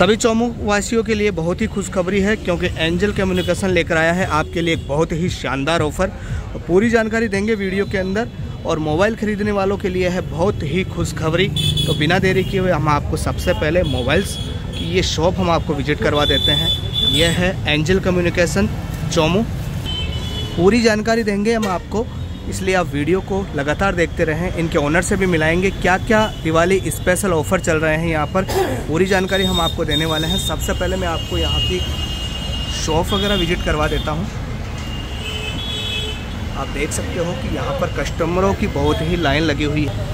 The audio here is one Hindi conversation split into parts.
सभी चौमू वासियों के लिए बहुत ही खुशखबरी है, क्योंकि एंजल कम्युनिकेशन लेकर आया है आपके लिए एक बहुत ही शानदार ऑफ़र। पूरी जानकारी देंगे वीडियो के अंदर, और मोबाइल ख़रीदने वालों के लिए है बहुत ही खुशखबरी। तो बिना देरी किए हुए हम आपको सबसे पहले मोबाइल्स की ये शॉप हम आपको विज़िट करवा देते हैं। यह है एंजल कम्युनिकेशन चौमू पूरी जानकारी देंगे हम आपको इसलिए आप वीडियो को लगातार देखते रहें। इनके ओनर से भी मिलाएँगे। क्या क्या दिवाली स्पेशल ऑफ़र चल रहे हैं यहाँ पर? पूरी जानकारी हम आपको देने वाले हैं। सबसे पहले मैं आपको यहाँ की शॉप वगैरह विज़िट करवा देता हूँ। आप देख सकते हो कि यहाँ पर कस्टमरों की बहुत ही लाइन लगी हुई है।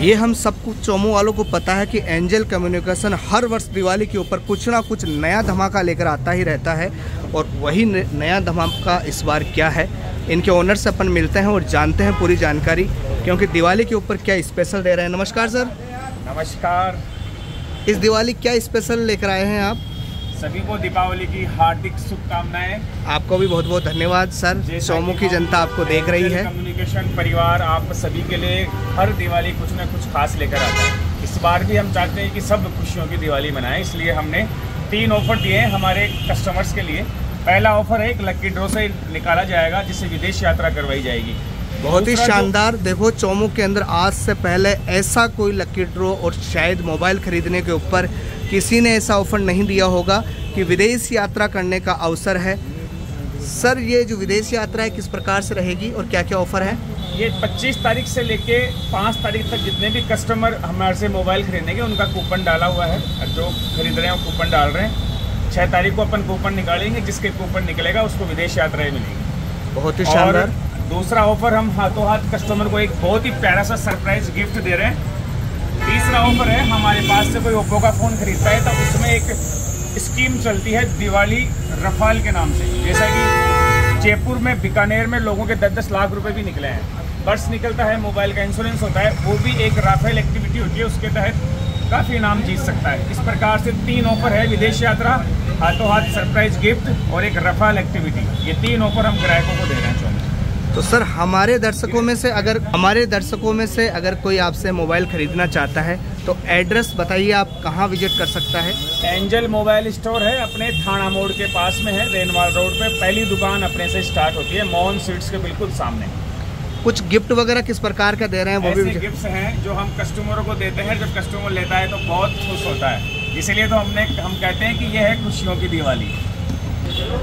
ये हम सब कुछ चोमू वालों को पता है कि एंजल कम्युनिकेशन हर वर्ष दिवाली के ऊपर कुछ ना कुछ नया धमाका लेकर आता ही रहता है। और वही नया धमाका इस बार क्या है? इनके ओनर से अपन मिलते हैं और जानते हैं पूरी जानकारी क्योंकि दिवाली के ऊपर क्या स्पेशल दे रहे हैं। नमस्कार सर नमस्कार। इस दिवाली क्या स्पेशल लेकर आए हैं आप? सभी को दीपावली की हार्दिक शुभकामनाएँ। आपको भी बहुत बहुत धन्यवाद सर सोमू की जनता आपको देख रही है। कम्युनिकेशन परिवार आप सभी के लिए हर दिवाली कुछ न कुछ खास लेकर आता है। इस बार भी हम चाहते हैं कि सब खुशियों की दिवाली मनाएँ इसलिए हमने तीन ऑफ़र दिए हैं हमारे कस्टमर्स के लिए। पहला ऑफ़र है एक लक्की ड्रॉ से निकाला जाएगा जिससे विदेश यात्रा करवाई जाएगी। बहुत ही शानदार देखो चौमू के अंदर आज से पहले ऐसा कोई लक्की ड्रॉ और शायद मोबाइल खरीदने के ऊपर किसी ने ऐसा ऑफ़र नहीं दिया होगा कि विदेश यात्रा करने का अवसर है। सर ये जो विदेश यात्रा है किस प्रकार से रहेगी और क्या क्या ऑफ़र है? ये 25 तारीख से लेके 5 तारीख तक जितने भी कस्टमर हमारे से मोबाइल खरीदेंगे उनका कूपन डाला हुआ है। जो खरीद रहे हैं वो कूपन डाल रहे हैं। छह तारीख को अपन कूपन निकालेंगे जिसके कूपन निकलेगा उसको विदेश यात्राएँ मिलेंगी। बहुत ही शानदार। दूसरा ऑफ़र हम हाथों हाथ कस्टमर को एक बहुत ही प्यारा सा सरप्राइज़ गिफ्ट दे रहे हैं। तीसरा ऑफ़र है हमारे पास से कोई ओप्पो का फ़ोन खरीदता है तो उसमें एक स्कीम चलती है दिवाली रफाल के नाम से। जैसा कि जयपुर में बीकानेर में लोगों के दस दस लाख रुपए भी निकले हैं। बर्स निकलता है मोबाइल का इंश्योरेंस होता है वो भी एक राफेल एक्टिविटी होती है उसके तहत काफ़ी इनाम जीत सकता है। इस प्रकार से तीन ऑफ़र है विदेश यात्रा हाथों हाथ सरप्राइज़ गिफ्ट और एक रफाल एक्टिविटी ये तीन ऑफ़र हम ग्राहकों को दे रहे हैं तो सर हमारे दर्शकों में से अगर हमारे दर्शकों में से अगर कोई आपसे मोबाइल खरीदना चाहता है तो एड्रेस बताइए आप कहाँ विज़िट कर सकता है। एंजल मोबाइल स्टोर है अपने थाना मोड़ के पास में है रेनवाल रोड पे। पहली दुकान अपने से स्टार्ट होती है मोहन स्वीट्स के बिल्कुल सामने। कुछ गिफ्ट वगैरह किस प्रकार का दे रहे हैं वो भी गिफ्ट हैं जो हम कस्टमरों को देते हैं जब कस्टमर लेता है तो बहुत खुश होता है। इसीलिए तो हमने हम कहते हैं कि यह है खुशियों की दिवाली।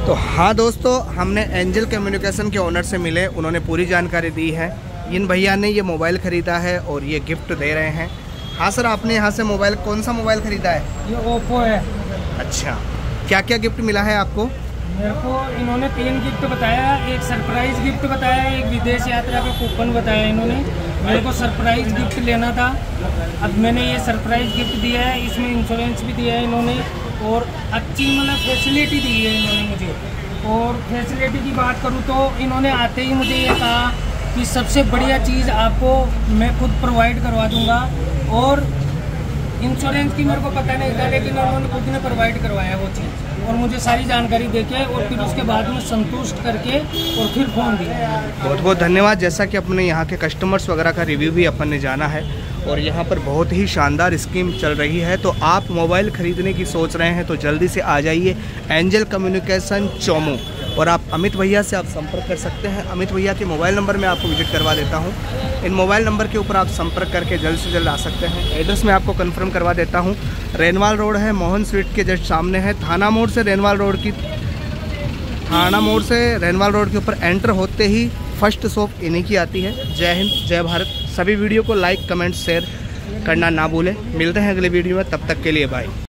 तो हाँ दोस्तों हमने एंजल कम्युनिकेशन के ओनर से मिले उन्होंने पूरी जानकारी दी है। इन भैया ने ये मोबाइल ख़रीदा है और ये गिफ्ट दे रहे हैं। हाँ सर आपने यहाँ से मोबाइल कौन सा मोबाइल ख़रीदा है? ये ओप्पो है। अच्छा क्या क्या गिफ्ट मिला है आपको? मेरे को इन्होंने तीन गिफ्ट बताया एक सरप्राइज़ गिफ्ट बताया एक विदेश यात्रा का कूपन बताया इन्होंने। मेरे को सरप्राइज़ गिफ्ट लेना था। अब मैंने ये सरप्राइज़ गिफ्ट दिया है, इसमें इंश्योरेंस भी दिया है इन्होंने, और अच्छी मतलब फैसिलिटी दी है इन्होंने मुझे। और फैसिलिटी की बात करूँ तो इन्होंने आते ही मुझे ये कहा कि सबसे बढ़िया चीज़ आपको मैं खुद प्रोवाइड करवा दूँगा, और इंश्योरेंस की मेरे को पता नहीं था, लेकिन उन्होंने खुद ने प्रोवाइड करवाया वो चीज़। और मुझे सारी जानकारी देके और फिर उसके बाद में संतुष्ट करके और फिर फ़ोन दिया। बहुत बहुत धन्यवाद। जैसा कि अपने यहाँ के कस्टमर्स वगैरह का रिव्यू भी अपन ने जाना है। और यहाँ पर बहुत ही शानदार स्कीम चल रही है। तो आप मोबाइल ख़रीदने की सोच रहे हैं तो जल्दी से आ जाइए, एंजल कम्युनिकेशन चोमो। और आप अमित भैया से आप संपर्क कर सकते हैं। अमित भैया के मोबाइल नंबर मैं आपको विज़िट करवा देता हूँ। इन मोबाइल नंबर के ऊपर आप संपर्क करके जल्द से जल्द आ सकते हैं। एड्रेस मैं आपको कंफर्म करवा देता हूँ। रेनवाल रोड है, मोहन स्वीट के जस्ट सामने है। थाना मोड़ से रेनवाल रोड की, थाना मोड़ से रेनवाल रोड के ऊपर एंटर होते ही फ़र्स्ट शॉप इन्हीं की आती है। जय हिंद, जय भारत। सभी वीडियो को लाइक, कमेंट, शेयर करना ना भूलें। मिलते हैं अगले वीडियो में, तब तक के लिए बाय